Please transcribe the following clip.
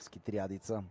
взкитрядица